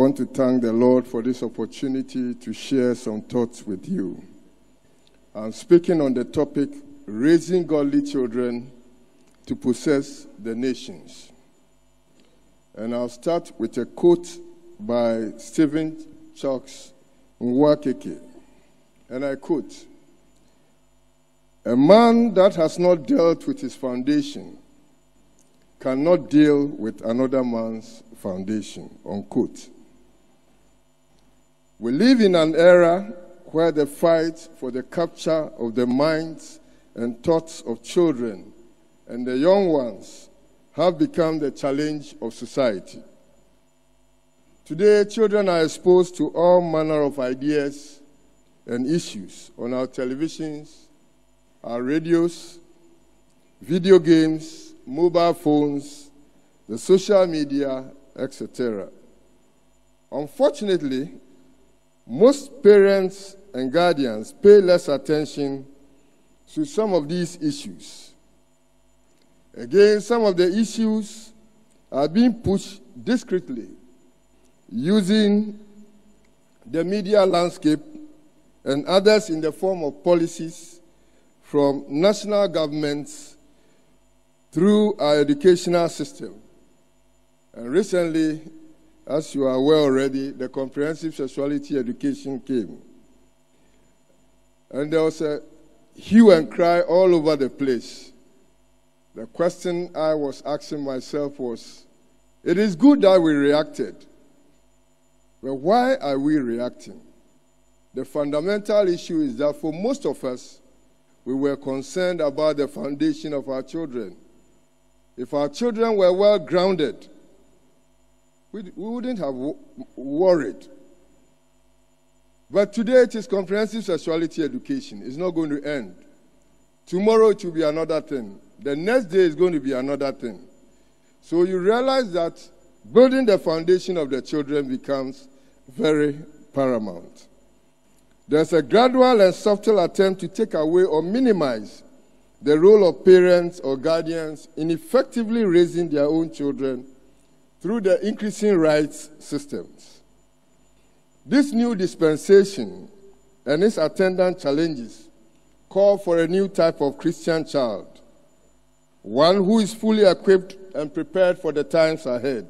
want to thank the Lord for this opportunity to share some thoughts with you. I'm speaking on the topic raising godly children to possess the nations. And I'll start with a quote by Stephen Chucks Nwakeke. And I quote A man that has not dealt with his foundation cannot deal with another man's foundation. Unquote. We live in an era where the fight for the capture of the minds and thoughts of children and the young ones have become the challenge of society. Today, children are exposed to all manner of ideas and issues on our televisions, our radios, video games, mobile phones, the social media, etc. Unfortunately, most parents and guardians pay less attention to some of these issues. Again, some of the issues are being pushed discreetly using the media landscape and others in the form of policies from national governments through our educational system. And recently, as you are aware already, the comprehensive sexuality education came. And there was a hue and cry all over the place. The question I was asking myself was it is good that we reacted, but why are we reacting? The fundamental issue is that for most of us, we were concerned about the foundation of our children. If our children were well grounded, we, wouldn't have worried. But today it is comprehensive sexuality education. It's not going to end. Tomorrow it will be another thing. The next day is going to be another thing. So you realize that building the foundation of the children becomes very paramount. There's a gradual and subtle attempt to take away or minimize the role of parents or guardians in effectively raising their own children through the increasing rights systems. This new dispensation and its attendant challenges call for a new type of Christian child, one who is fully equipped and prepared for the times ahead,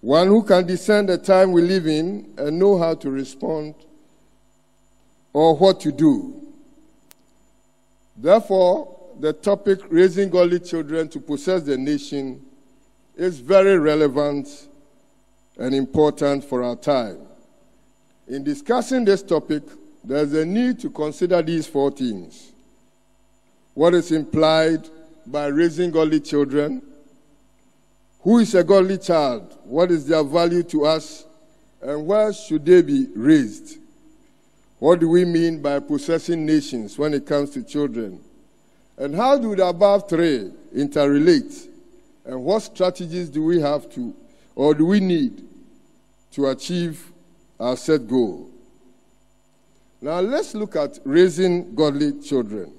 one who can discern the time we live in and know how to respond or what to do. Therefore, the topic raising godly children to possess the nation is very relevant and important for our time. In discussing this topic, there's a need to consider these four things. What is implied by raising godly children? Who is a godly child? What is their value to us? And where should they be raised? What do we mean by possessing nations when it comes to children? And how do the above three interrelate? And what strategies do we have to, or do we need to achieve our set goal? Now let's look at raising godly children.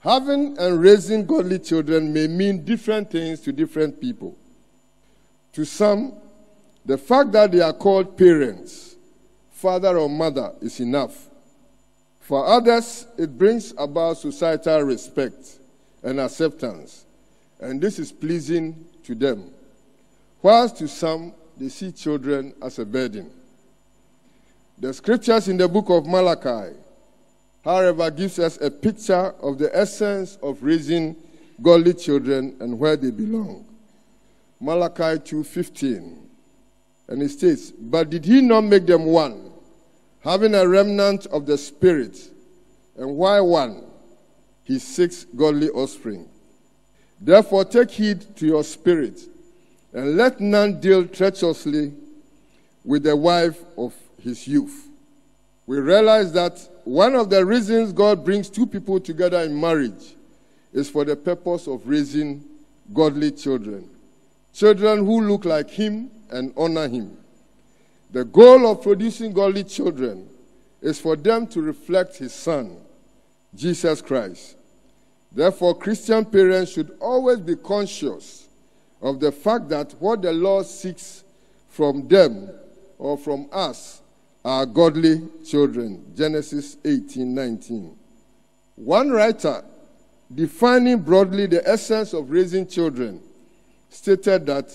Having and raising godly children may mean different things to different people. To some, the fact that they are called parents, father or mother, is enough. For others, it brings about societal respect and acceptance and this is pleasing to them. Whilst to some, they see children as a burden. The scriptures in the book of Malachi, however, gives us a picture of the essence of raising godly children and where they belong. Malachi 2:15. And it states, "But did he not make them one, having a remnant of the spirit? And why one? His six godly offspring." Therefore, take heed to your spirit, and let none deal treacherously with the wife of his youth. We realize that one of the reasons God brings two people together in marriage is for the purpose of raising godly children. Children who look like him and honor him. The goal of producing godly children is for them to reflect his son, Jesus Christ. Therefore, Christian parents should always be conscious of the fact that what the Lord seeks from them or from us are godly children. Genesis 18 19. One writer, defining broadly the essence of raising children, stated that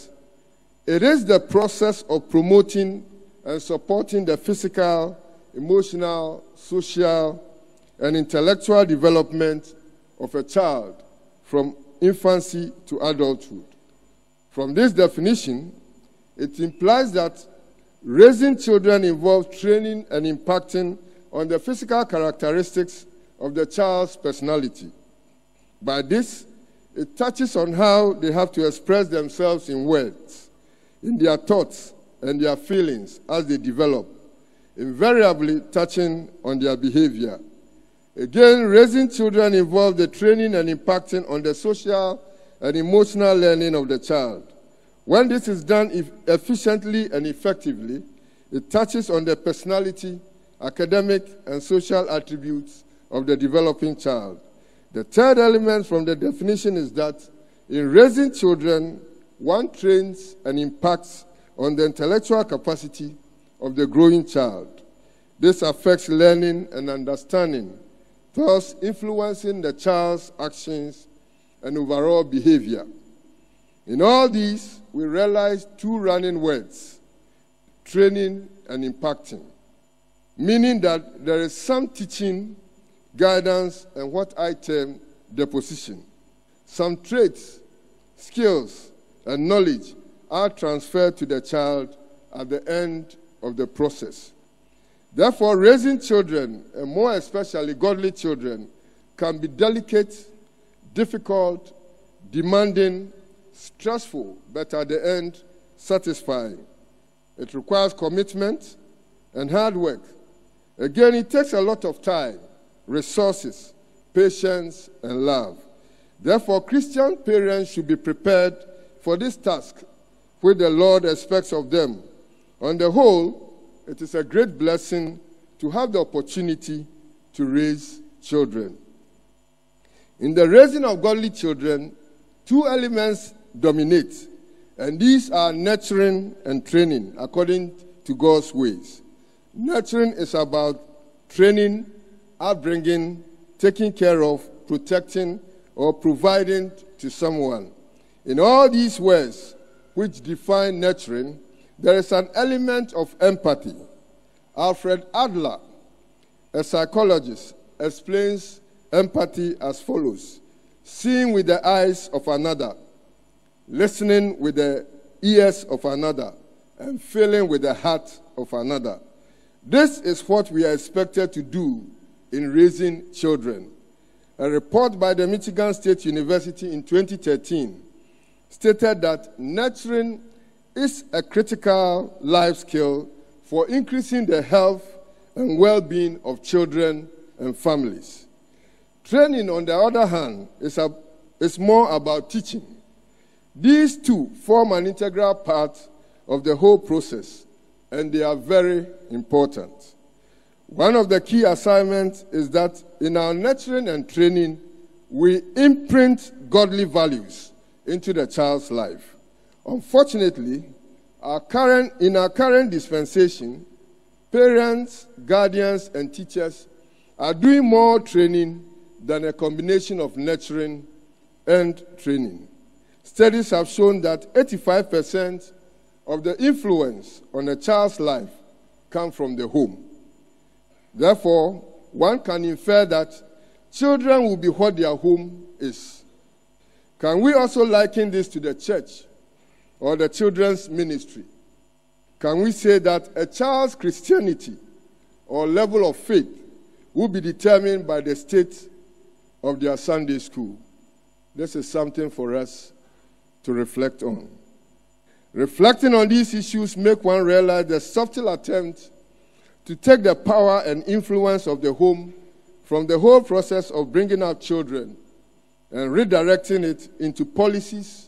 it is the process of promoting and supporting the physical, emotional, social, and intellectual development of a child from infancy to adulthood. From this definition, it implies that raising children involves training and impacting on the physical characteristics of the child's personality. By this, it touches on how they have to express themselves in words, in their thoughts, and their feelings as they develop, invariably touching on their behavior. Again, raising children involves the training and impacting on the social and emotional learning of the child. When this is done efficiently and effectively, it touches on the personality, academic, and social attributes of the developing child. The third element from the definition is that in raising children, one trains and impacts on the intellectual capacity of the growing child. This affects learning and understanding, thus influencing the child's actions and overall behavior. In all these, we realize two running words training and impacting, meaning that there is some teaching, guidance, and what I term deposition. Some traits, skills, and knowledge are transferred to the child at the end of the process. Therefore, raising children, and more especially godly children, can be delicate, difficult, demanding, stressful, but at the end, satisfying. It requires commitment and hard work. Again, it takes a lot of time, resources, patience, and love. Therefore, Christian parents should be prepared for this task which the Lord expects of them. On the whole, it is a great blessing to have the opportunity to raise children. In the raising of godly children, two elements dominate, and these are nurturing and training according to God's ways. Nurturing is about training, upbringing, taking care of, protecting, or providing to someone. In all these ways, which define nurturing, there is an element of empathy. Alfred Adler, a psychologist, explains empathy as follows seeing with the eyes of another, listening with the ears of another, and feeling with the heart of another. This is what we are expected to do in raising children. A report by the Michigan State University in 2013 stated that nurturing is a critical life skill for increasing the health and well being of children and families. Training, on the other hand, is, a, is more about teaching. These two form an integral part of the whole process, and they are very important. One of the key assignments is that in our nurturing and training, we imprint godly values into the child's life. Unfortunately, our current, in our current dispensation, parents, guardians, and teachers are doing more training than a combination of nurturing and training. Studies have shown that 85% of the influence on a child's life come from the home. Therefore, one can infer that children will be what their home is. Can we also liken this to the church or the children's ministry? Can we say that a child's Christianity or level of faith will be determined by the state of their Sunday school? This is something for us to reflect on. Reflecting on these issues make one realize the subtle attempt to take the power and influence of the home from the whole process of bringing up children and redirecting it into policies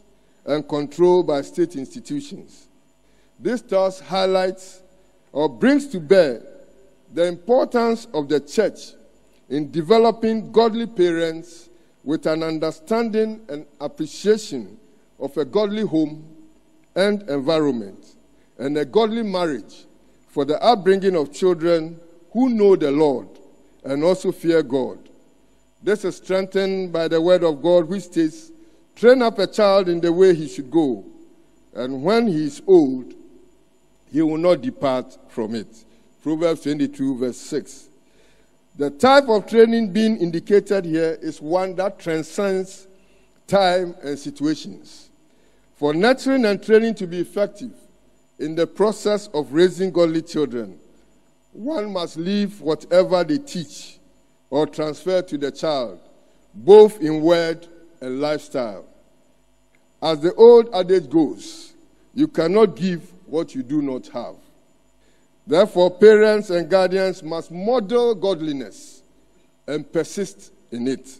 and controlled by state institutions. This thus highlights or brings to bear the importance of the church in developing godly parents with an understanding and appreciation of a godly home and environment and a godly marriage for the upbringing of children who know the Lord and also fear God. This is strengthened by the word of God, which states, Train up a child in the way he should go, and when he is old, he will not depart from it. Proverbs 22, verse 6. The type of training being indicated here is one that transcends time and situations. For nurturing and training to be effective in the process of raising godly children, one must leave whatever they teach or transfer to the child, both in word and lifestyle. As the old adage goes, you cannot give what you do not have. Therefore, parents and guardians must model godliness and persist in it.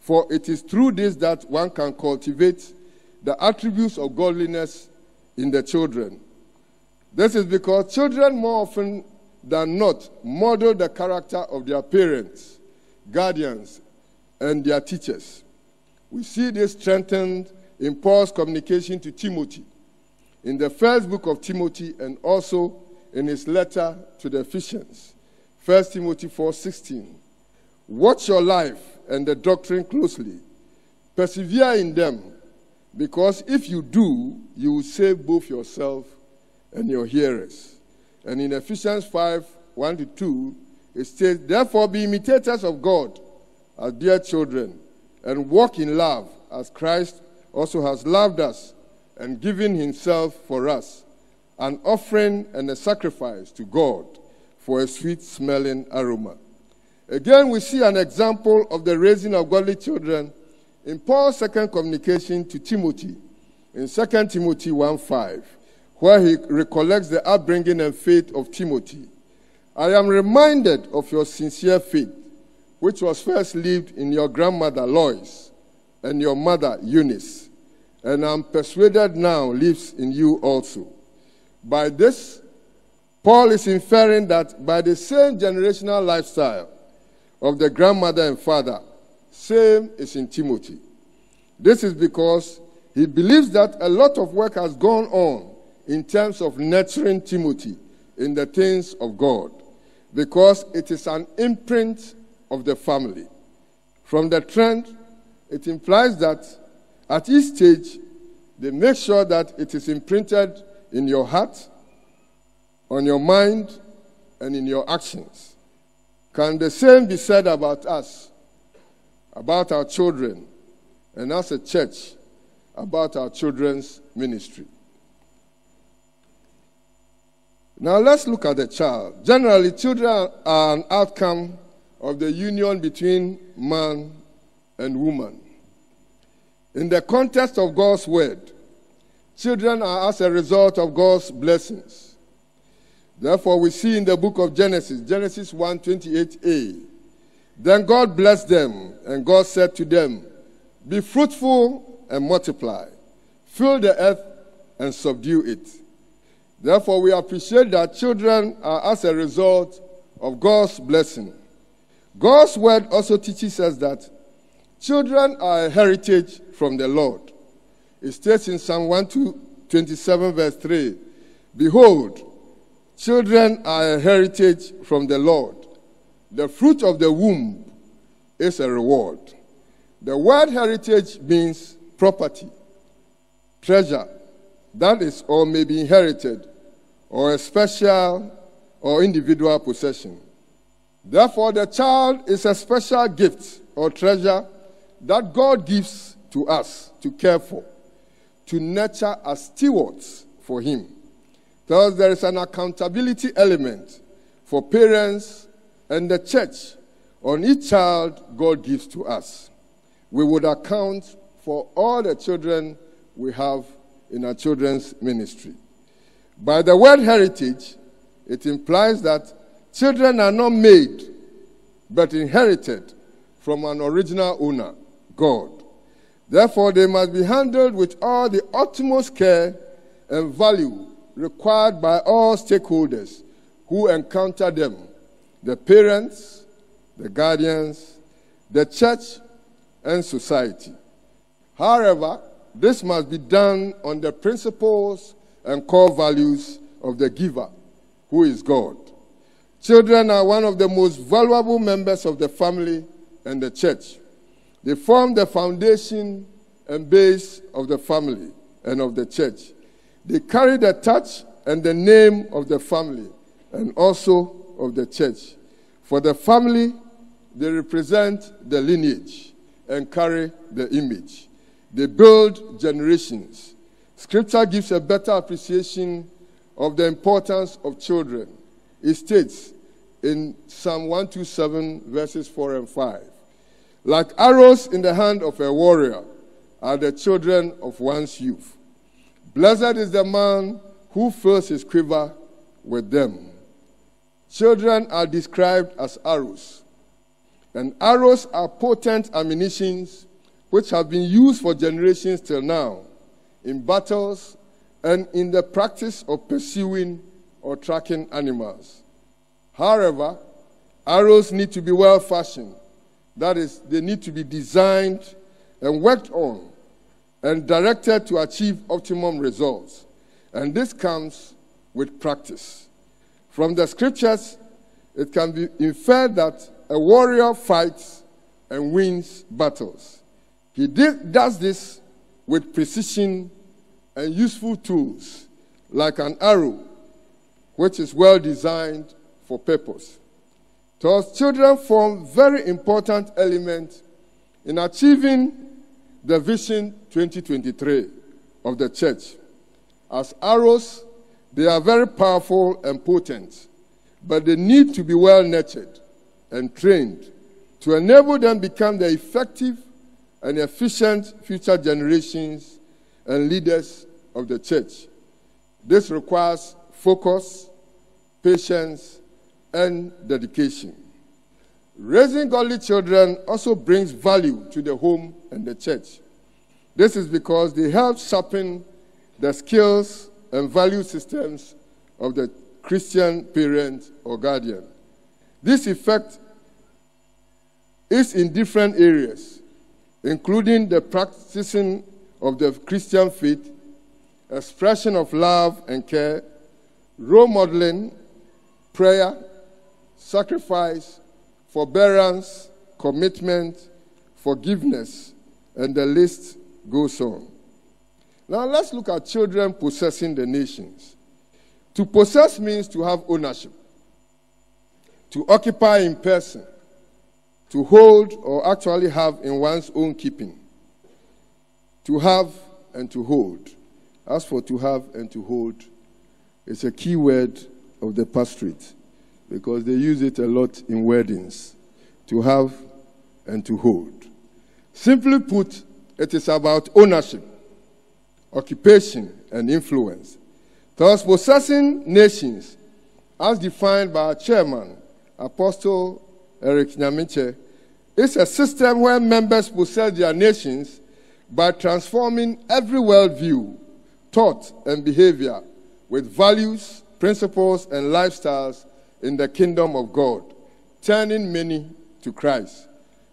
For it is through this that one can cultivate the attributes of godliness in the children. This is because children more often than not model the character of their parents, guardians, and their teachers. We see this strengthened in Paul's communication to Timothy in the first book of Timothy and also in his letter to the Ephesians. 1 Timothy 4:16. Watch your life and the doctrine closely. Persevere in them, because if you do, you will save both yourself and your hearers. And in Ephesians 5 1 to 2, it says, Therefore be imitators of God as dear children, and walk in love as Christ also has loved us and given himself for us an offering and a sacrifice to God for a sweet smelling aroma. Again, we see an example of the raising of godly children in Paul's second communication to Timothy in 2 Timothy 1 5, where he recollects the upbringing and faith of Timothy. I am reminded of your sincere faith, which was first lived in your grandmother Lois and your mother Eunice, and I'm persuaded now lives in you also. By this, Paul is inferring that by the same generational lifestyle of the grandmother and father, same is in Timothy. This is because he believes that a lot of work has gone on in terms of nurturing Timothy in the things of God, because it is an imprint of the family. From the trend, it implies that at each stage, they make sure that it is imprinted in your heart, on your mind, and in your actions. Can the same be said about us, about our children, and as a church, about our children's ministry? Now let's look at the child. Generally, children are an outcome of the union between man and woman. In the context of God's word, children are as a result of God's blessings. Therefore, we see in the book of Genesis, Genesis 1 28a, then God blessed them, and God said to them, Be fruitful and multiply, fill the earth and subdue it. Therefore, we appreciate that children are as a result of God's blessing. God's word also teaches us that children are a heritage from the Lord. It states in Psalm 127, verse 3 Behold, children are a heritage from the Lord. The fruit of the womb is a reward. The word heritage means property, treasure, that is, or may be inherited, or a special or individual possession. Therefore, the child is a special gift or treasure that God gives to us to care for, to nurture as stewards for Him. Thus, there is an accountability element for parents and the church on each child God gives to us. We would account for all the children we have in our children's ministry. By the word heritage, it implies that children are not made but inherited from an original owner, God. Therefore, they must be handled with all the utmost care and value required by all stakeholders who encounter them the parents, the guardians, the church, and society. However, this must be done on the principles and core values of the giver, who is God. Children are one of the most valuable members of the family and the church. They form the foundation and base of the family and of the church. They carry the touch and the name of the family and also of the church. For the family, they represent the lineage and carry the image. They build generations. Scripture gives a better appreciation of the importance of children. It states in Psalm 127, verses 4 and 5 Like arrows in the hand of a warrior are the children of one's youth. Blessed is the man who fills his quiver with them. Children are described as arrows, and arrows are potent ammunitions which have been used for generations till now in battles and in the practice of pursuing or tracking animals. However, arrows need to be well fashioned. That is, they need to be designed and worked on and directed to achieve optimum results. And this comes with practice. From the scriptures, it can be inferred that a warrior fights and wins battles. He did, does this with precision and useful tools, like an arrow, which is well designed for purpose. Thus, children form very important element in achieving the Vision 2023 of the church. As arrows, they are very powerful and potent, but they need to be well nurtured and trained to enable them become the effective and efficient future generations and leaders of the church. This requires focus, patience, and dedication. Raising godly children also brings value to the home and the church. This is because they help sharpen the skills and value systems of the Christian parent or guardian. This effect is in different areas, including the practicing of the Christian faith, expression of love and care, role modeling, prayer, sacrifice, forbearance, commitment, forgiveness, and the list goes on. Now let's look at children possessing the nations. To possess means to have ownership, to occupy in person, to hold or actually have in one's own keeping, to have and to hold. As for to have and to hold, it's a key word of the pastorate because they use it a lot in weddings to have and to hold. Simply put, it is about ownership, occupation, and influence. Thus, possessing nations, as defined by our chairman, Apostle Eric Nyamekye, is a system where members possess their nations by transforming every worldview, thought, and behavior with values, principles, and lifestyles in the kingdom of God, turning many to Christ.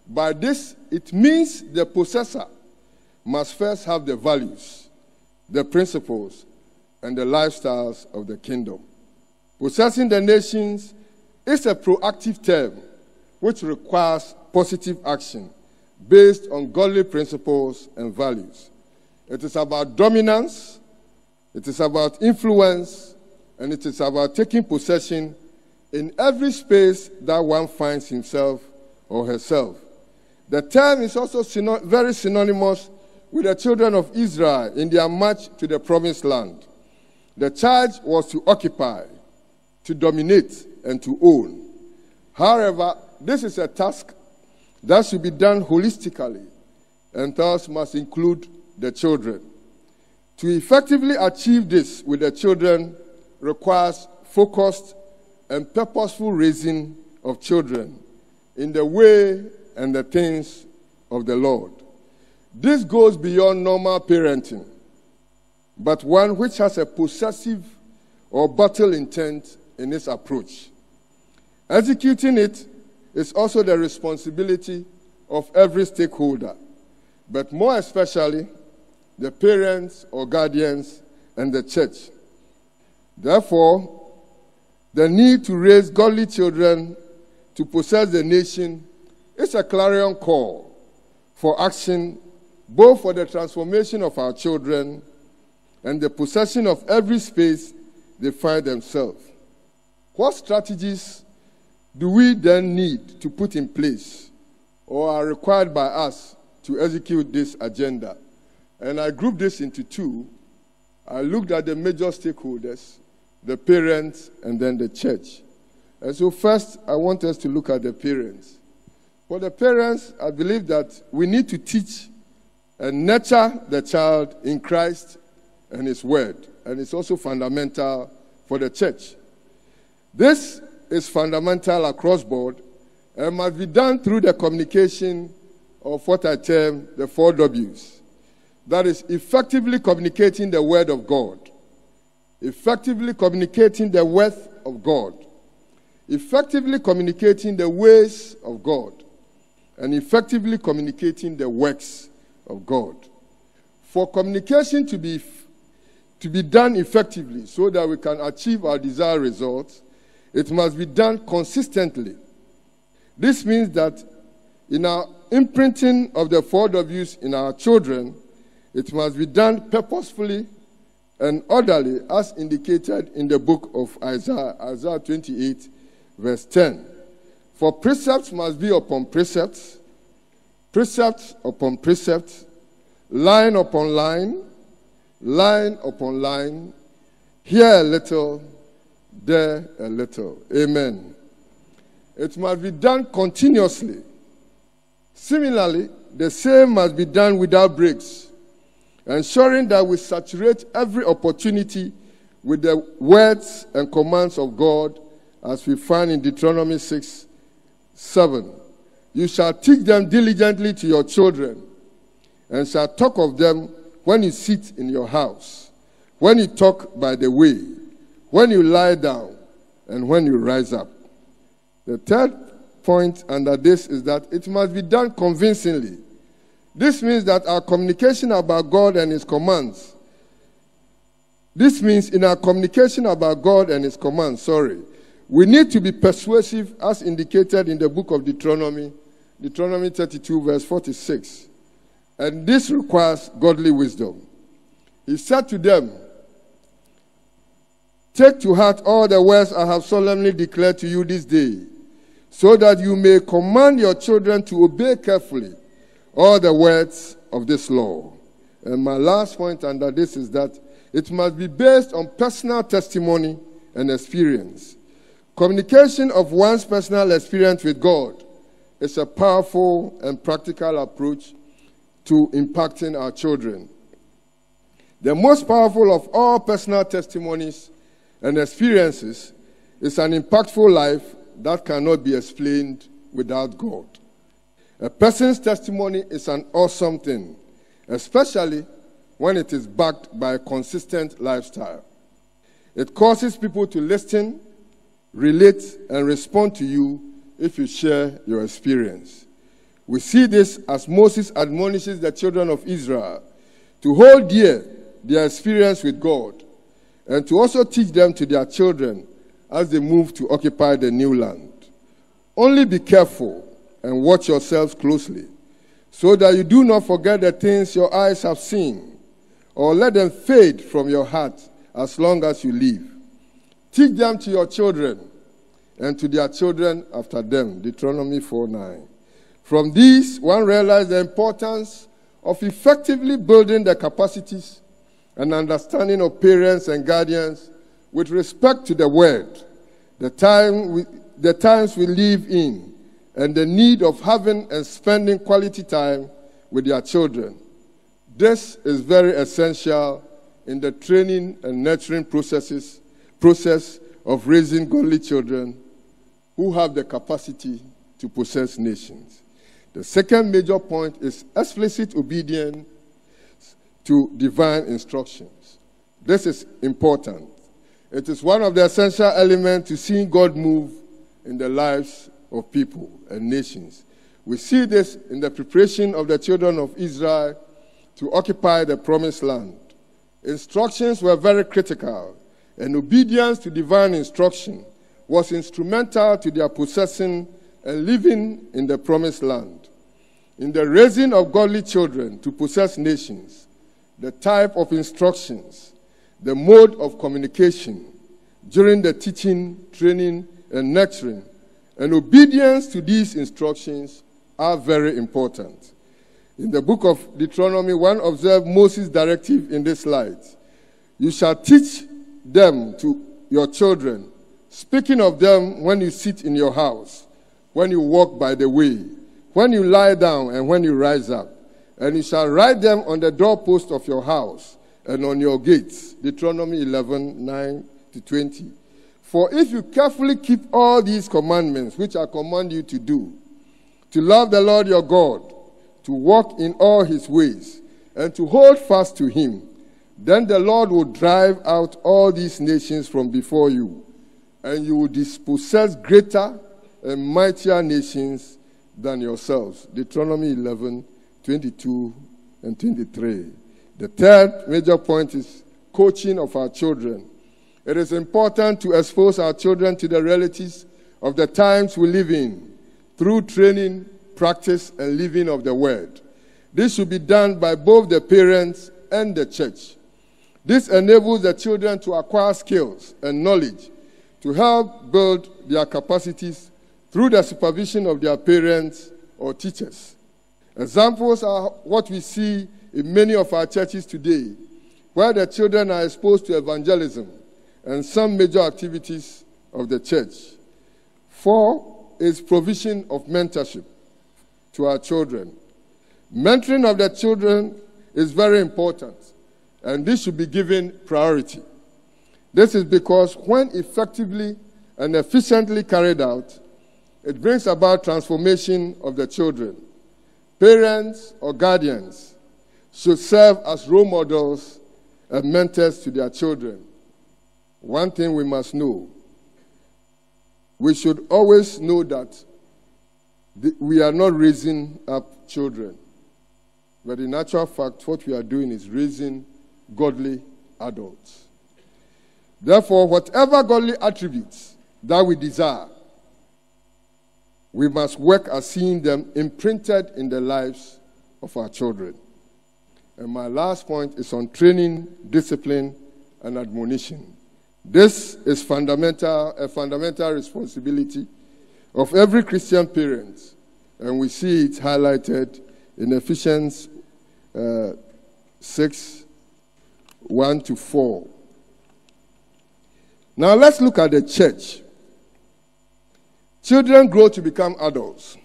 By this, it means the possessor must first have the values, the principles, and the lifestyles of the kingdom. Possessing the nations is a proactive term which requires positive action based on godly principles and values. It is about dominance, it is about influence, and it is about taking possession in every space that one finds himself or herself. The term is also very synonymous with the children of Israel in their march to the promised land. The charge was to occupy, to dominate, and to own. However, this is a task that should be done holistically and thus must include the children. To effectively achieve this with the children requires focused and purposeful raising of children in the way and the things of the Lord. This goes beyond normal parenting, but one which has a possessive or battle intent in its approach. Executing it is also the responsibility of every stakeholder, but more especially the parents or guardians and the church. Therefore, the need to raise godly children to possess the nation is a clarion call for action both for the transformation of our children and the possession of every space they find themselves. What strategies do we then need to put in place or are required by us to execute this agenda? And I grouped this into two. I looked at the major stakeholders, the parents, and then the church. And so, first, I want us to look at the parents. For the parents, I believe that we need to teach and nurture the child in Christ and His Word. And it's also fundamental for the church. This is fundamental across board and must be done through the communication of what I term the four W's. That is, effectively communicating the Word of God, effectively communicating the worth of God, effectively communicating the ways of God, and effectively communicating the works of God. For communication to be, to be done effectively so that we can achieve our desired results, it must be done consistently. This means that in our imprinting of the four W's in our children, it must be done purposefully and orderly as indicated in the book of Isaiah, Isaiah 28, verse 10. For precepts must be upon precepts, precept upon precept, line upon line, line upon line, here a little, there a little. Amen. It must be done continuously. Similarly, the same must be done without breaks, ensuring that we saturate every opportunity with the words and commands of God, as we find in Deuteronomy 6 7. You shall teach them diligently to your children, and shall talk of them when you sit in your house, when you talk by the way, when you lie down, and when you rise up. The third point under this is that it must be done convincingly. This means that our communication about God and His commands, this means in our communication about God and His commands, sorry, we need to be persuasive as indicated in the book of Deuteronomy, Deuteronomy 32, verse 46. And this requires godly wisdom. He said to them, Take to heart all the words I have solemnly declared to you this day, so that you may command your children to obey carefully all the words of this law. And my last point under this is that it must be based on personal testimony and experience. Communication of one's personal experience with God is a powerful and practical approach to impacting our children. The most powerful of all personal testimonies and experiences is an impactful life that cannot be explained without God. A person's testimony is an awesome thing, especially when it is backed by a consistent lifestyle. It causes people to listen, relate, and respond to you if you share your experience. We see this as Moses admonishes the children of Israel to hold dear their experience with God and to also teach them to their children as they move to occupy the new land. Only be careful and watch yourselves closely so that you do not forget the things your eyes have seen or let them fade from your heart as long as you live. Teach them to your children and to their children after them. Deuteronomy 4 9. From these, one realized the importance of effectively building the capacities and understanding of parents and guardians with respect to the word, the, time we, the times we live in, and the need of having and spending quality time with their children. This is very essential in the training and nurturing processes, process of raising godly children who have the capacity to possess nations. The second major point is explicit obedience to divine instructions. This is important. It is one of the essential elements to seeing God move in the lives of people and nations. We see this in the preparation of the children of Israel to occupy the promised land. Instructions were very critical, and obedience to divine instruction was instrumental to their possessing and living in the promised land. In the raising of godly children to possess nations, the type of instructions, the mode of communication during the teaching, training, and nurturing, and obedience to these instructions are very important. In the book of Deuteronomy, one observed Moses' directive in this light. You shall teach them to your children, speaking of them when you sit in your house, when you walk by the way, when you lie down, and when you rise up. And you shall write them on the doorpost of your house and on your gates. Deuteronomy 11 9 to 20. For if you carefully keep all these commandments, which I command you to do, to love the Lord your God, to walk in all his ways, and to hold fast to him, then the Lord will drive out all these nations from before you, and you will dispossess greater and mightier nations than yourselves. Deuteronomy 11, 22 and 23. The third major point is coaching of our children. It is important to expose our children to the realities of the times we live in through training, practice, and living of the word. This should be done by both the parents and the church. This enables the children to acquire skills and knowledge to help build their capacities through the supervision of their parents or teachers. Examples are what we see in many of our churches today, where the children are exposed to evangelism and some major activities of the church. Four is provision of mentorship to our children. Mentoring of the children is very important and this should be given priority. This is because when effectively and efficiently carried out, it brings about transformation of the children. Parents or guardians should serve as role models and mentors to their children. One thing we must know we should always know that we are not raising up children. But in actual fact, what we are doing is raising godly adults. Therefore, whatever godly attributes that we desire, we must work at seeing them imprinted in the lives of our children. And my last point is on training, discipline, and admonition. This is fundamental, a fundamental responsibility of every Christian parent, and we see it highlighted in Ephesians uh, 6 1 to 4. Now let's look at the church. Children grow to become adults.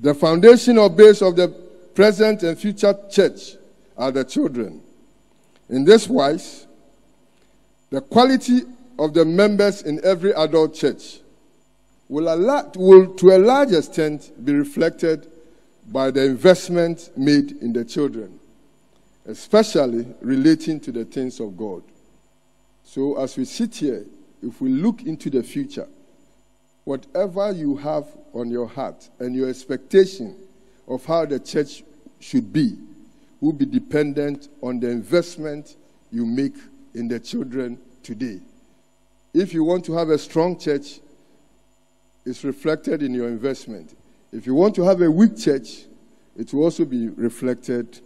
The foundation or base of the present and future church are the children. In this wise, the quality of the members in every adult church will, allow, will to a large extent be reflected by the investment made in the children, especially relating to the things of God. So, as we sit here, if we look into the future, whatever you have on your heart and your expectation of how the church should be will be dependent on the investment you make in the children today. If you want to have a strong church, it's reflected in your investment. If you want to have a weak church, it will also be reflected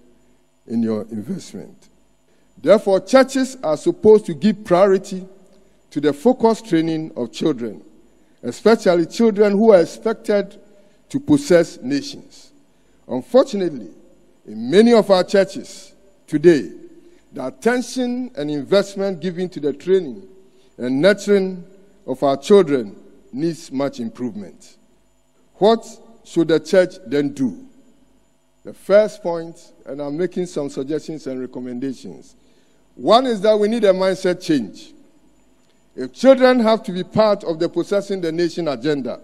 in your investment. Therefore, churches are supposed to give priority to the focused training of children, especially children who are expected to possess nations. Unfortunately, in many of our churches today, the attention and investment given to the training and nurturing of our children needs much improvement. What should the church then do? The first point, and I'm making some suggestions and recommendations. One is that we need a mindset change. If children have to be part of the possessing the nation agenda,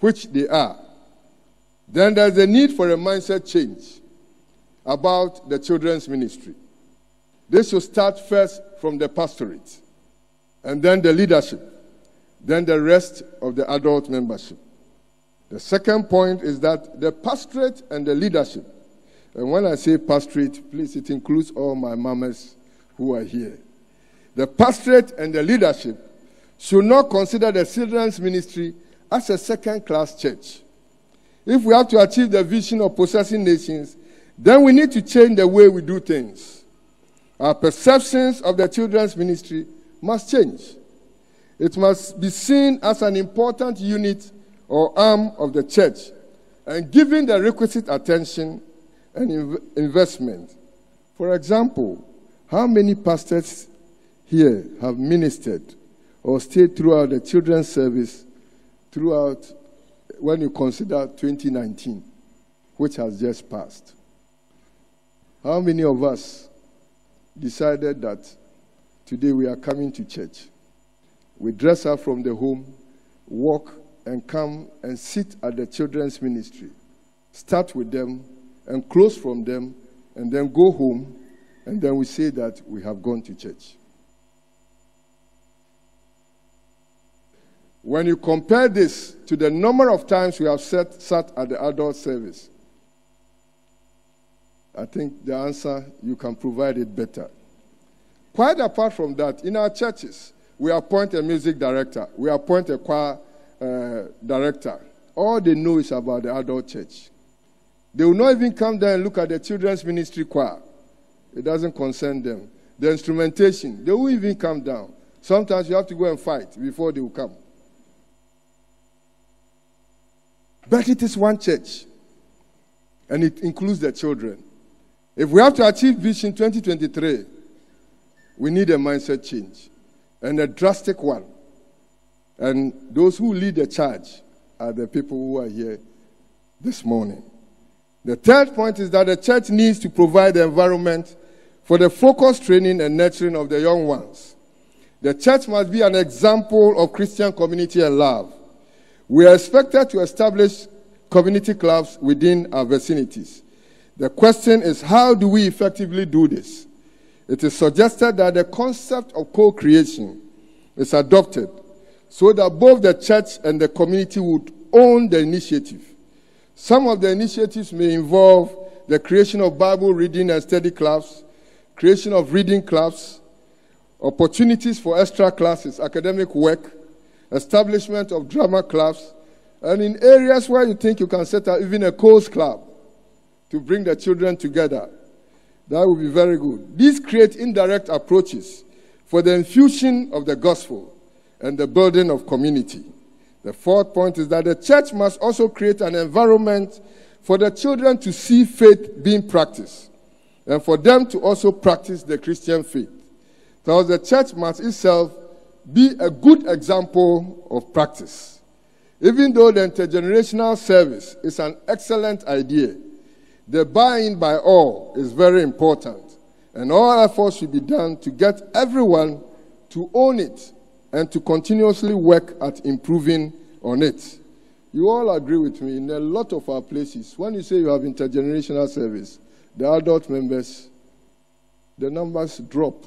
which they are, then there's a need for a mindset change about the children's ministry. This should start first from the pastorate, and then the leadership, then the rest of the adult membership. The second point is that the pastorate and the leadership, and when I say pastorate, please, it includes all my mamas who are here. the pastorate and the leadership should not consider the children's ministry as a second class church. If we have to achieve the vision of possessing nations, then we need to change the way we do things. Our perceptions of the children's ministry must change. It must be seen as an important unit or arm of the church and given the requisite attention and inv- investment. For example, how many pastors here have ministered or stayed throughout the children's service throughout when you consider 2019, which has just passed? How many of us decided that today we are coming to church? We dress up from the home, walk and come and sit at the children's ministry, start with them and close from them, and then go home, and then we say that we have gone to church. When you compare this to the number of times we have sat, sat at the adult service, I think the answer you can provide it better. Quite apart from that, in our churches, we appoint a music director, we appoint a choir uh, director. All they know is about the adult church. They will not even come there and look at the children's ministry choir. It doesn't concern them. The instrumentation, they won't even come down. Sometimes you have to go and fight before they will come. But it is one church, and it includes the children. If we have to achieve Vision 2023, we need a mindset change and a drastic one. And those who lead the charge are the people who are here this morning. The third point is that the church needs to provide the environment for the focused training and nurturing of the young ones. The church must be an example of Christian community and love. We are expected to establish community clubs within our vicinities. The question is how do we effectively do this? It is suggested that the concept of co creation is adopted so that both the church and the community would own the initiative. Some of the initiatives may involve the creation of Bible reading and study clubs, creation of reading clubs, opportunities for extra classes, academic work, establishment of drama clubs, and in areas where you think you can set up even a course club to bring the children together. That would be very good. These create indirect approaches for the infusion of the gospel and the building of community. The fourth point is that the church must also create an environment for the children to see faith being practiced and for them to also practice the Christian faith. Thus, the church must itself be a good example of practice. Even though the intergenerational service is an excellent idea, the buy in by all is very important, and all efforts should be done to get everyone to own it and to continuously work at improving on it. You all agree with me in a lot of our places. When you say you have intergenerational service, the adult members, the numbers drop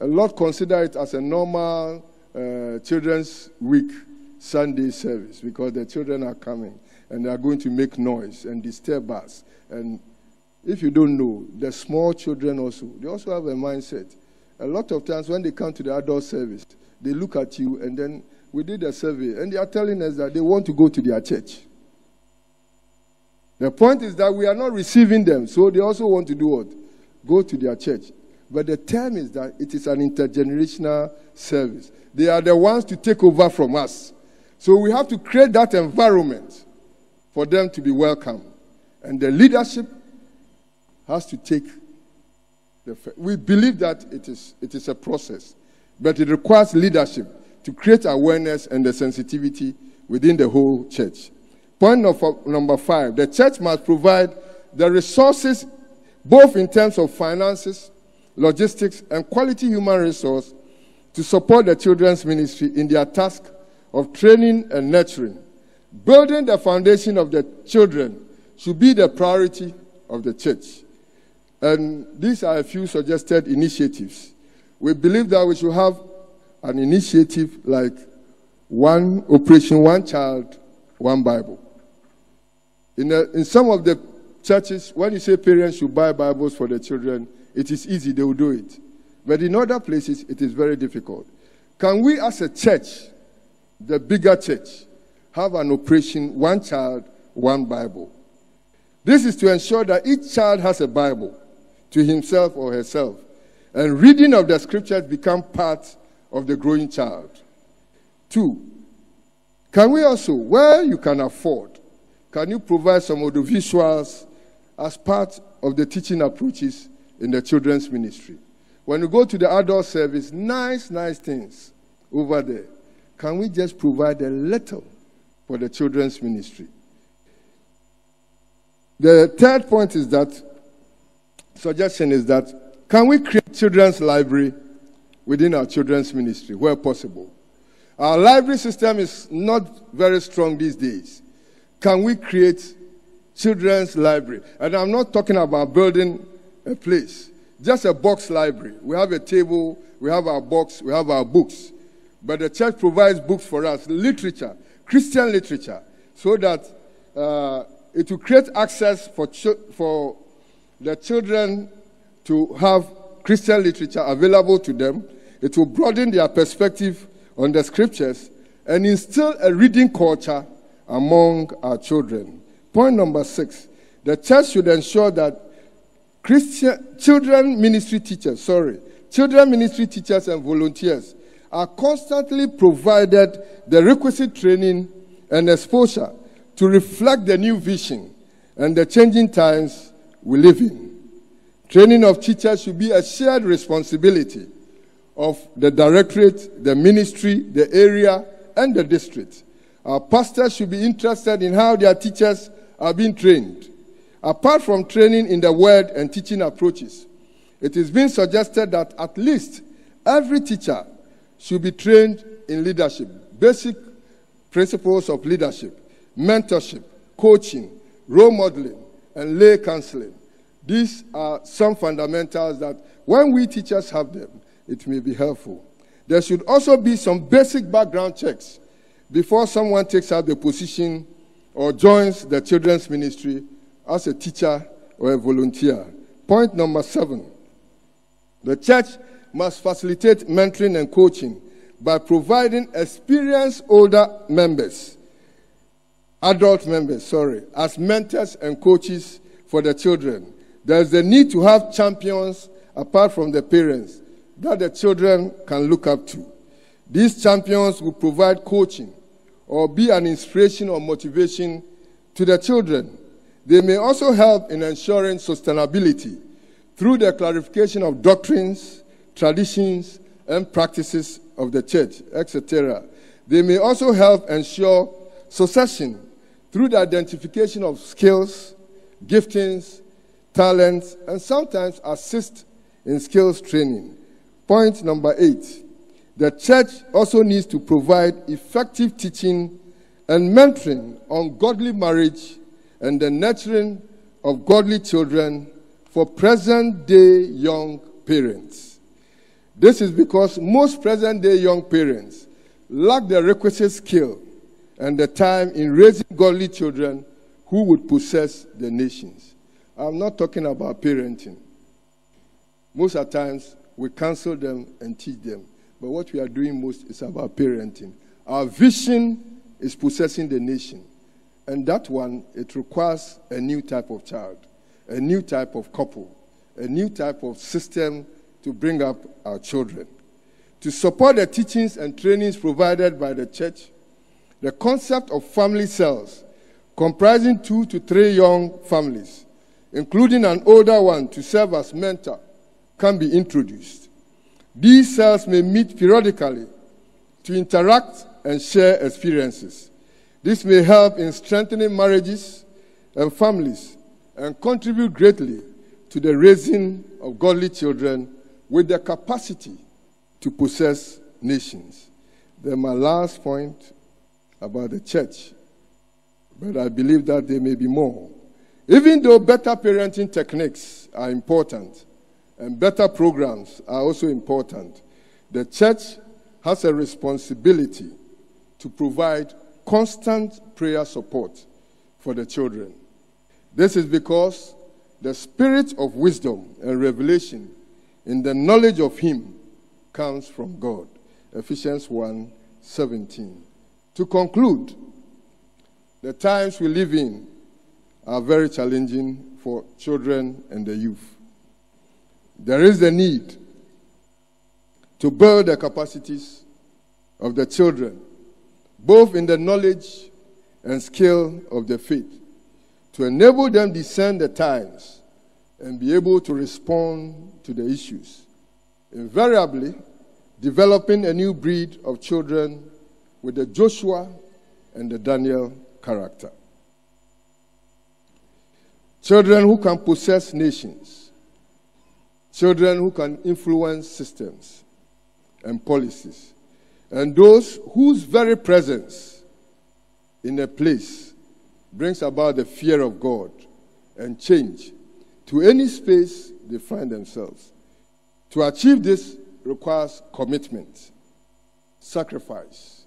a lot consider it as a normal uh, children's week Sunday service because the children are coming and they are going to make noise and disturb us. And if you don't know, the small children also, they also have a mindset. A lot of times when they come to the adult service, they look at you and then we did a survey and they are telling us that they want to go to their church. The point is that we are not receiving them, so they also want to do what? Go to their church. But the term is that it is an intergenerational service. They are the ones to take over from us. So we have to create that environment for them to be welcome. And the leadership has to take the. We believe that it is, it is a process, but it requires leadership to create awareness and the sensitivity within the whole church. Point number five the church must provide the resources, both in terms of finances logistics, and quality human resource to support the children's ministry in their task of training and nurturing. Building the foundation of the children should be the priority of the church. And these are a few suggested initiatives. We believe that we should have an initiative like one operation, one child, one Bible. In, the, in some of the churches, when you say parents should buy Bibles for their children, it is easy, they will do it. but in other places it is very difficult. Can we, as a church, the bigger church, have an operation one child, one Bible? This is to ensure that each child has a Bible to himself or herself, and reading of the scriptures become part of the growing child. Two, can we also, where you can afford, can you provide some audio visuals as part of the teaching approaches in the children's ministry? When you go to the adult service, nice, nice things over there. Can we just provide a little for the children's ministry? The third point is that, suggestion is that, can we create children's library within our children's ministry where possible? Our library system is not very strong these days. Can we create children's library? And I'm not talking about building a place, just a box library. We have a table, we have our box, we have our books. But the church provides books for us, literature, Christian literature, so that uh, it will create access for, for the children to have Christian literature available to them. It will broaden their perspective on the scriptures and instill a reading culture among our children. Point number six the church should ensure that Christian children ministry teachers, sorry, children ministry teachers and volunteers are constantly provided the requisite training and exposure to reflect the new vision and the changing times we live in. Training of teachers should be a shared responsibility of the directorate, the ministry, the area, and the district. Our pastors should be interested in how their teachers are being trained. Apart from training in the word and teaching approaches, it is being suggested that at least every teacher should be trained in leadership, basic principles of leadership, mentorship, coaching, role modeling, and lay counseling. These are some fundamentals that when we teachers have them, it may be helpful. There should also be some basic background checks before someone takes up the position or joins the children's ministry as a teacher or a volunteer. Point number seven the church must facilitate mentoring and coaching by providing experienced older members adult members, sorry, as mentors and coaches for the children. There's a need to have champions apart from the parents that the children can look up to. These champions will provide coaching or be an inspiration or motivation to the children. They may also help in ensuring sustainability through the clarification of doctrines, traditions, and practices of the church, etc. They may also help ensure succession through the identification of skills, giftings, talents, and sometimes assist in skills training. Point number eight the church also needs to provide effective teaching and mentoring on godly marriage and the nurturing of godly children for present day young parents. This is because most present day young parents lack the requisite skill and the time in raising godly children who would possess the nations. I'm not talking about parenting. Most of times, we counsel them and teach them. But what we are doing most is about parenting. Our vision is possessing the nation. And that one, it requires a new type of child, a new type of couple, a new type of system to bring up our children. To support the teachings and trainings provided by the church, the concept of family cells, comprising two to three young families, including an older one to serve as mentor, can be introduced. These cells may meet periodically to interact and share experiences. This may help in strengthening marriages and families and contribute greatly to the raising of godly children with the capacity to possess nations. Then, my last point about the church, but I believe that there may be more. Even though better parenting techniques are important and better programs are also important, the church has a responsibility to provide constant prayer support for the children. This is because the spirit of wisdom and revelation in the knowledge of Him comes from God. Ephesians 1 17. To conclude, the times we live in are very challenging for children and the youth. There is the need to build the capacities of the children, both in the knowledge and skill of the faith, to enable them discern the times and be able to respond to the issues. Invariably, developing a new breed of children with the Joshua and the Daniel character. Children who can possess nations, children who can influence systems and policies, and those whose very presence in a place brings about the fear of God and change to any space they find themselves. To achieve this requires commitment, sacrifice,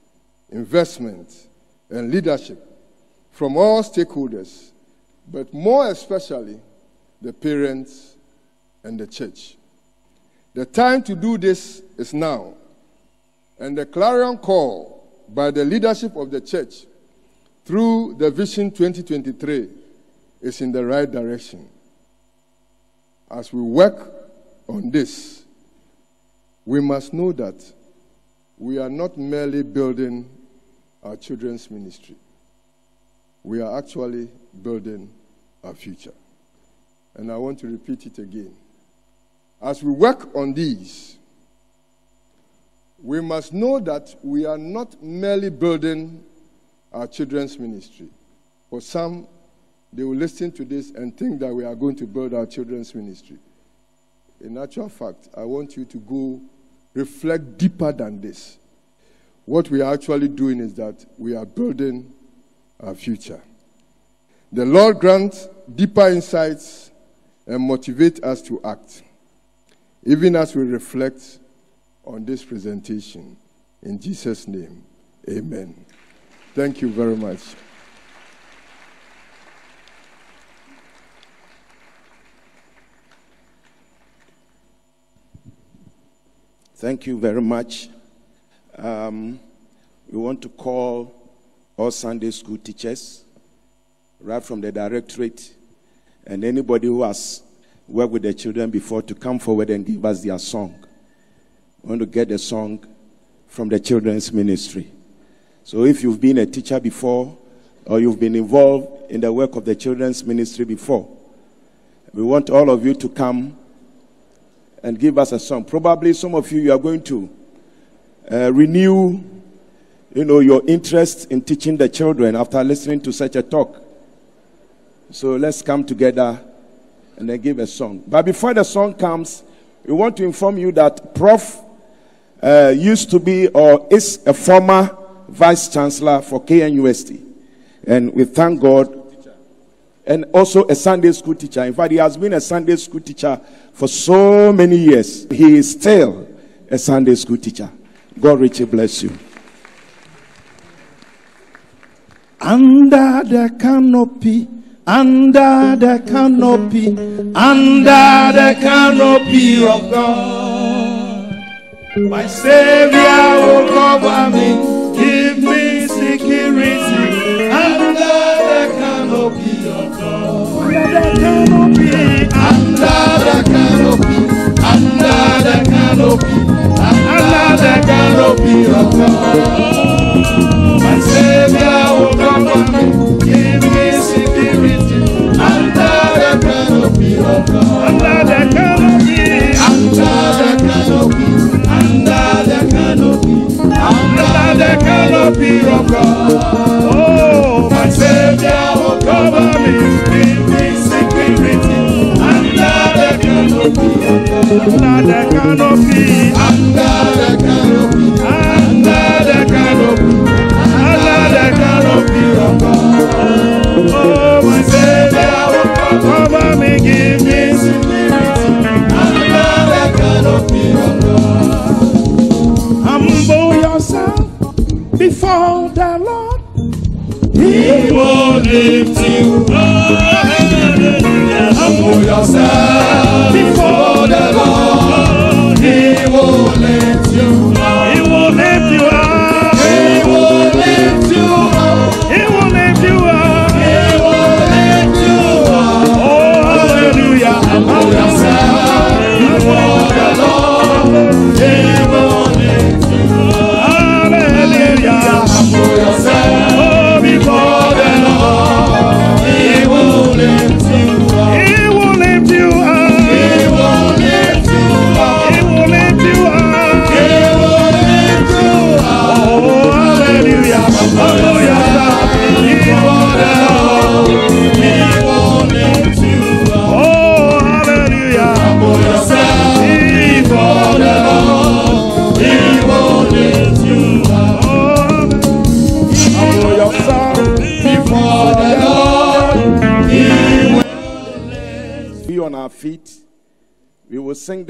investment, and leadership from all stakeholders, but more especially the parents and the church. The time to do this is now, and the clarion call by the leadership of the church through the Vision 2023 is in the right direction. As we work on this, we must know that we are not merely building our children's ministry, we are actually building our future. And I want to repeat it again. As we work on these, we must know that we are not merely building our children's ministry. For some, they will listen to this and think that we are going to build our children's ministry. In actual fact, I want you to go reflect deeper than this. What we are actually doing is that we are building our future. The Lord grant deeper insights and motivate us to act, even as we reflect on this presentation. In Jesus' name, amen. Thank you very much. Thank you very much. Um, we want to call all Sunday school teachers, right from the directorate, and anybody who has worked with the children before to come forward and give us their song. We want to get the song from the children's ministry. So if you've been a teacher before, or you've been involved in the work of the children's ministry before, we want all of you to come and give us a song. Probably some of you, you are going to uh, renew, you know, your interest in teaching the children after listening to such a talk. So let's come together and then give a song. But before the song comes, we want to inform you that Prof uh, used to be or is a former vice chancellor for KNUST. And we thank God and also a Sunday school teacher. In fact, he has been a Sunday school teacher for so many years. He is still a Sunday school teacher. God richly bless you. Under the canopy, under the canopy, under the canopy of God, my Savior will cover me, give me the canopy of God. Oh, my Savior will cover Under the canopy, under canopy,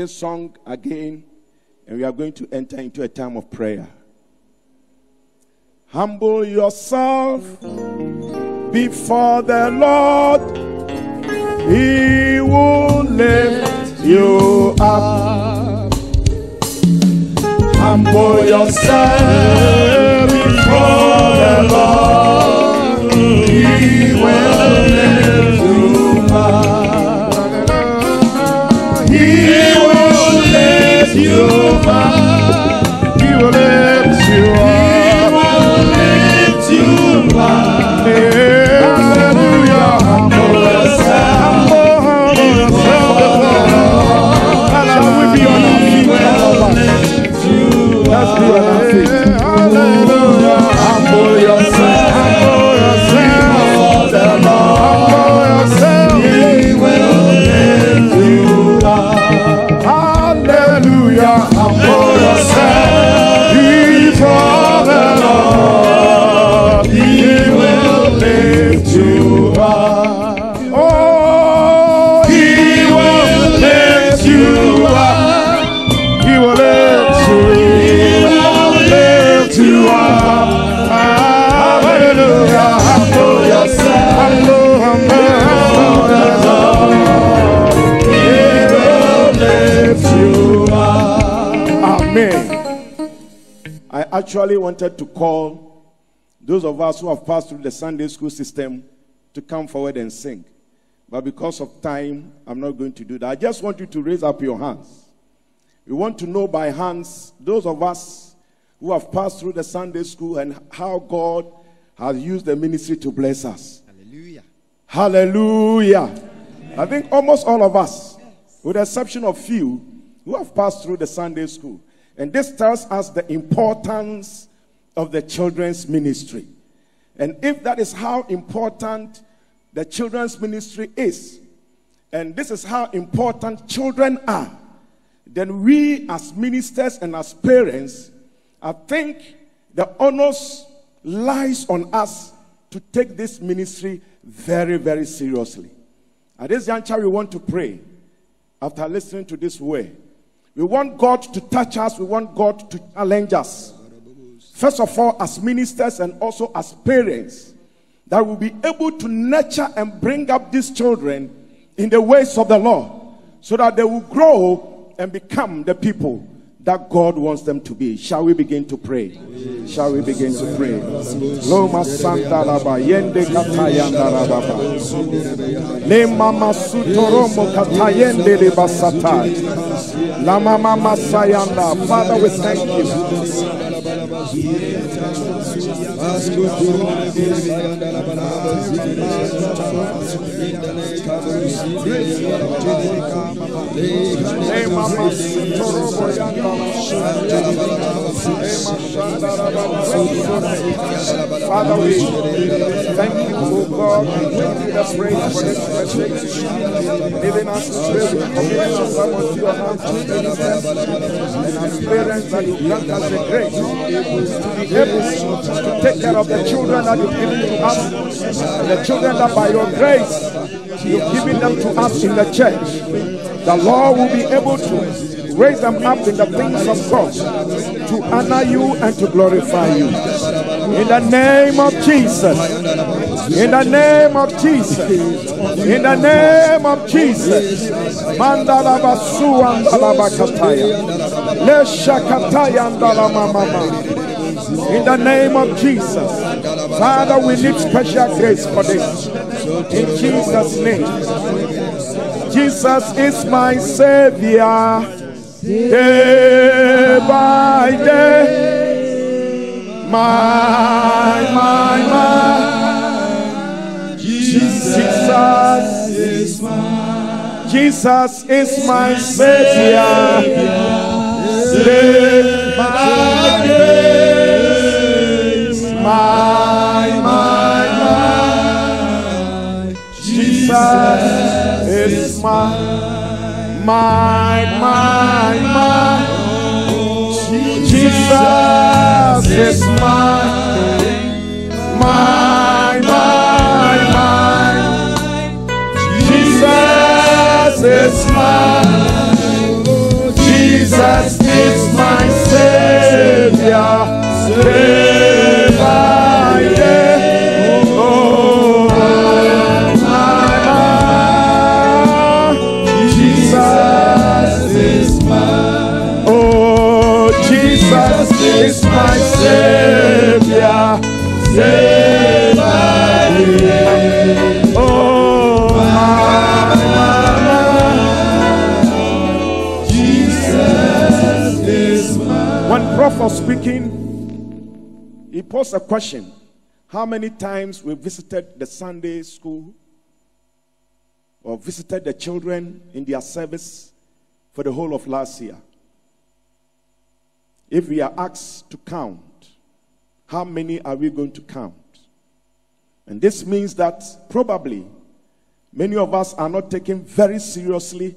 this song again, and we are going to enter into a time of prayer. Humble yourself before the Lord, He will lift you up. Humble yourself before the Lord, He will lift you up. He lift you actually wanted to call those of us who have passed through the Sunday school system to come forward and sing. But because of time, I'm not going to do that. I just want you to raise up your hands. We want to know by hands those of us who have passed through the Sunday school and how God has used the ministry to bless us. Hallelujah. Hallelujah. I think almost all of us, with the exception of few, who have passed through the Sunday school. And this tells us the importance of the children's ministry. And if that is how important the children's ministry is, and this is how important children are, then we as ministers and as parents, I think the onus lies on us to take this ministry very, very seriously. At this juncture, we want to pray after listening to this word. We want God to touch us, we want God to challenge us. First of all, as ministers and also as parents, that we'll be able to nurture and bring up these children in the ways of the Lord so that they will grow and become the people that God wants them to be. Shall we begin to pray? Shall we begin to pray? Loma Santa Laba Yende Katayanda Rababa. Le Mama Sutoromo Katayende de Basatai. La Mama Masayanda. Father, we thank you. Father, we thank you, oh God. We give the praise for this message. Even as we commit some of your hands and as parents that you grant us the grace to be able to take care of the children that you've given to us, the children that by your grace you've given them to us in the church. The Lord will be able to raise them up in the things of God to honor you and to glorify you. In the name of Jesus. In the name of Jesus. In the name of Jesus. Mandala basu andala bakataya. Le shakataya andala mama. In the name of Jesus. Father, we need special grace for this. In Jesus' name. Jesus is my Savior. day by day. My, my, my. Jesus is mine. Jesus is my Savior. Day by day. My, my, my. Jesus is mine. My, my, my. Jesus is mine. My, my, my. Jesus is mine. Jesus is my Savior. My, my, my Savior. Speaking, he posed a question. How many times we visited the Sunday school or visited the children in their service for the whole of last year? If we are asked to count, how many are we going to count? And this means that probably many of us are not taking very seriously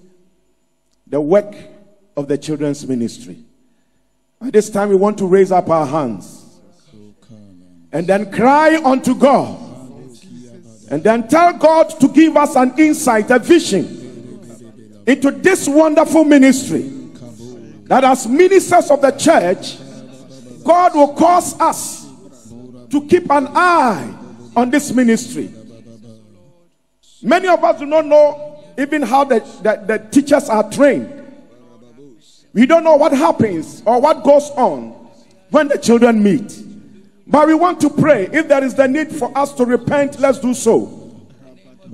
the work of the children's ministry. At this time, we want to raise up our hands and then cry unto God and then tell God to give us an insight, a vision into this wonderful ministry. That as ministers of the church, God will cause us to keep an eye on this ministry. Many of us do not know even how the, the, the teachers are trained. We don't know what happens or what goes on when the children meet. But we want to pray. If there is the need for us to repent, let's do so.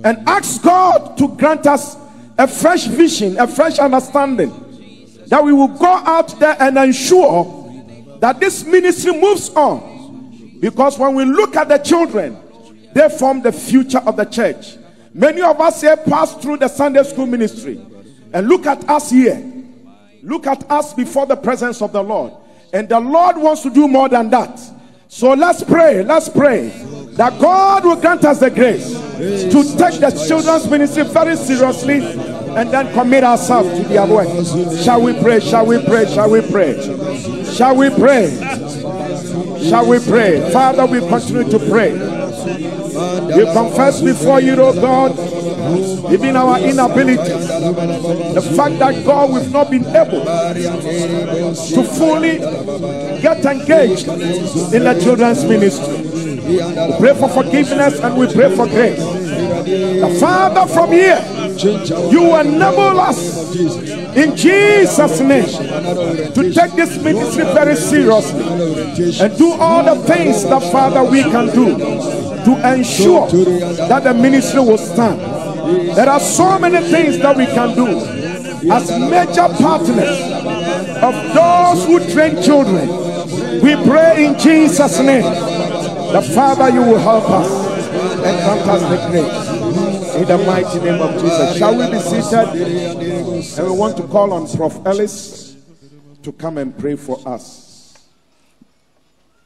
And ask God to grant us a fresh vision, a fresh understanding. That we will go out there and ensure that this ministry moves on. Because when we look at the children, they form the future of the church. Many of us here pass through the Sunday school ministry. And look at us here. Look at us before the presence of the Lord. And the Lord wants to do more than that. So let's pray. Let's pray that God will grant us the grace to take the children's ministry very seriously and then commit ourselves to their work. Shall we pray? Shall we pray? Shall we pray? Shall we pray? Shall we pray? Father, we continue to pray. We confess before you, oh God, even our inability, the fact that God we've not been able to fully get engaged in the children's ministry. We pray for forgiveness and we pray for grace. The Father, from here, you enable us in Jesus' name to take this ministry very seriously and do all the things that, Father, we can do to ensure that the ministry will stand. There are so many things that we can do as major partners of those who train children. We pray in Jesus' name that Father, you will help us and grant us the grace. In the mighty name of Jesus. Shall we be seated? And we want to call on Prof. Ellis to come and pray for us.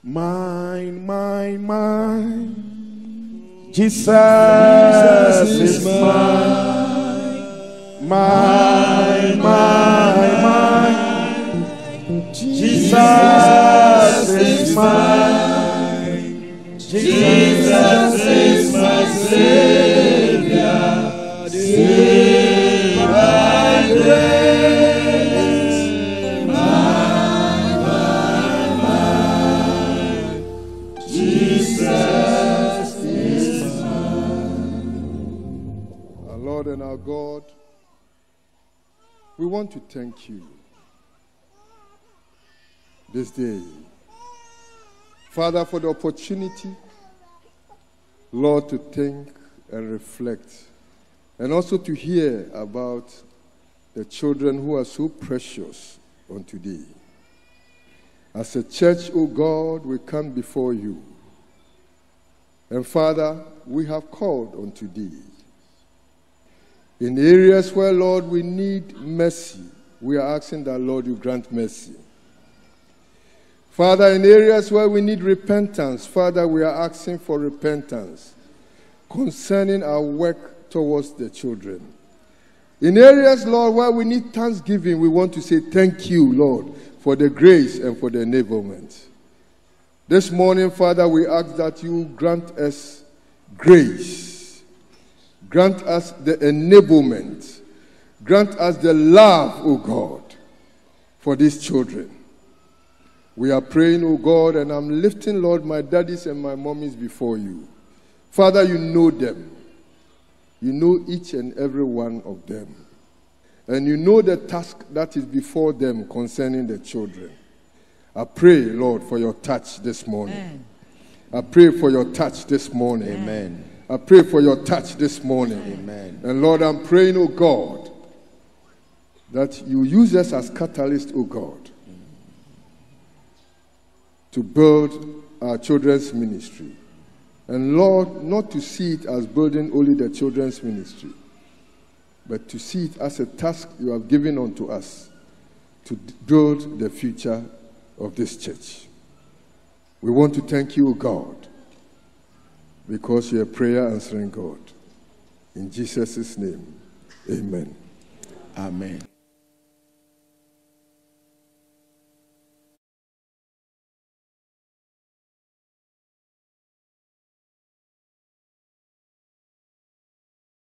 Mine, mine, mine. Jesus, is mine. Mine, mine, mine. Jesus is mine. Jesus is my Savior. We want to thank you this day. Father, for the opportunity, Lord, to think and reflect, and also to hear about the children who are so precious unto thee. As a church, O God, we come before you. And Father, we have called unto thee. In areas where, Lord, we need mercy, we are asking that, Lord, you grant mercy. Father, in areas where we need repentance, Father, we are asking for repentance concerning our work towards the children. In areas, Lord, where we need thanksgiving, we want to say thank you, Lord, for the grace and for the enablement. This morning, Father, we ask that you grant us grace, grant us the enablement, grant us the love, O God, for these children. We are praying, O God, and I'm lifting, Lord, my daddies and my mummies before you. Father, you know them. You know each and every one of them. And you know the task that is before them concerning the children. I pray, Lord, for your touch this morning. Amen. I pray for your touch this morning. Amen. I pray for your touch this morning. Amen. And Lord, I'm praying, oh God, that you use us as catalyst, oh God, to build our children's ministry. And Lord, not to see it as building only the children's ministry, but to see it as a task you have given unto us to build the future of this church. We want to thank you, God, because you're prayer answering God. In Jesus' name, amen. Amen.